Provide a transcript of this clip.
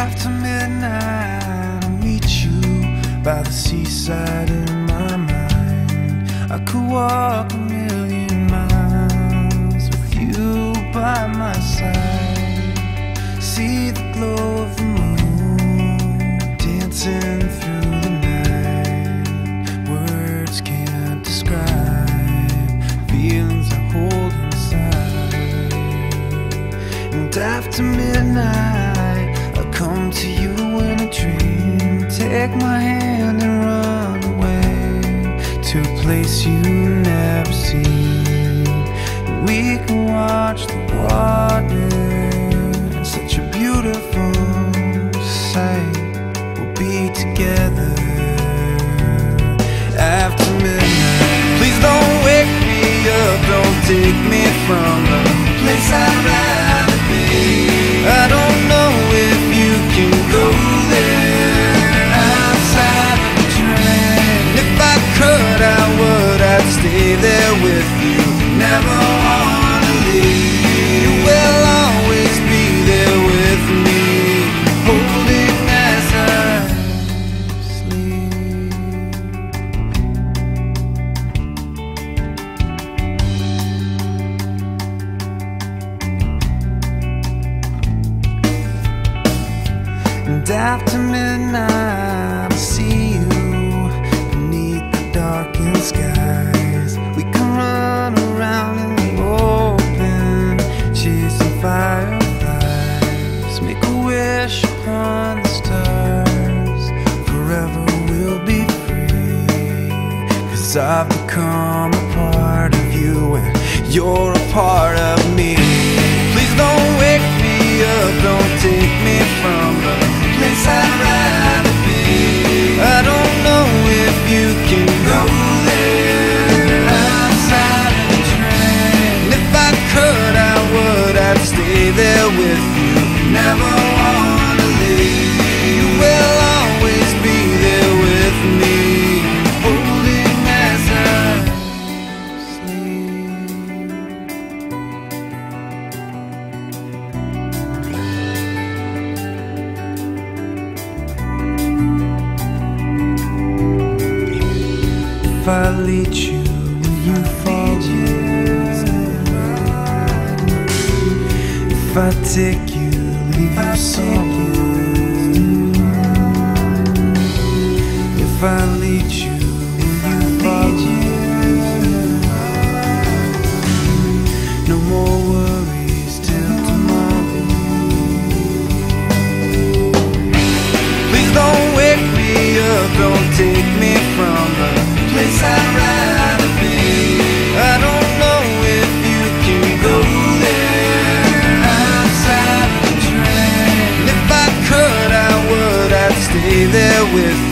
after midnight, I'll meet you by the seaside in my mind. I could walk a million miles with you by my side. See the glow of the moon dancing through the night. Words can't describe feelings I hold inside. And after midnight, Take my hand and run away to a place you never seen. We can watch the water. Such a beautiful sight. We'll be together after midnight. Please don't wake me up. Don't take me from the place I'd rather be. After midnight, I'll see you beneath the darkened skies. We can run around in the open, chasing fireflies. Make a wish upon the stars. Forever we'll be free. Cause I've become a part of you, and you're a part of me. With you. Never wanna leave. You will always be there with me, holding as I sleep. If I lead you, will you follow? If I take you, if I take you. If I lead you, if I lead you. No more worries till tomorrow. Please don't wake me up, don't take me from the place I ride. with